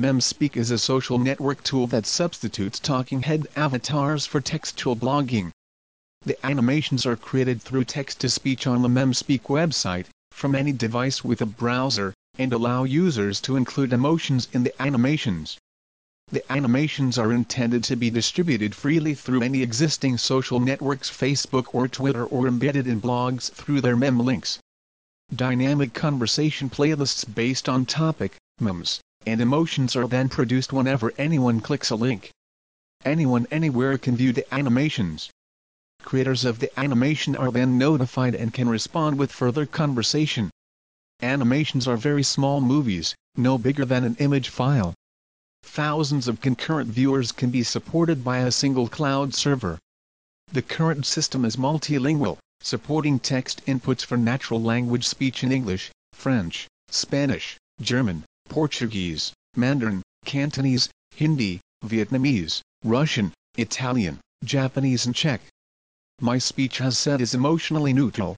MemeSpeak is a social network tool that substitutes talking head avatars for textual blogging. The animations are created through text-to-speech on the MemeSpeak website, from any device with a browser, and allow users to include emotions in the animations. The animations are intended to be distributed freely through any existing social networks Facebook or Twitter or embedded in blogs through their meme links. Dynamic conversation playlists based on topic, memes, and emotions are then produced whenever anyone clicks a link. Anyone anywhere can view the animations. Creators of the animation are then notified and can respond with further conversation. Animations are very small movies, no bigger than an image file. Thousands of concurrent viewers can be supported by a single cloud server. The current system is multilingual, supporting text inputs for natural language speech in English, French, Spanish, German, Portuguese, Mandarin, Cantonese, Hindi, Vietnamese, Russian, Italian, Japanese and Czech. My speech has said is emotionally neutral,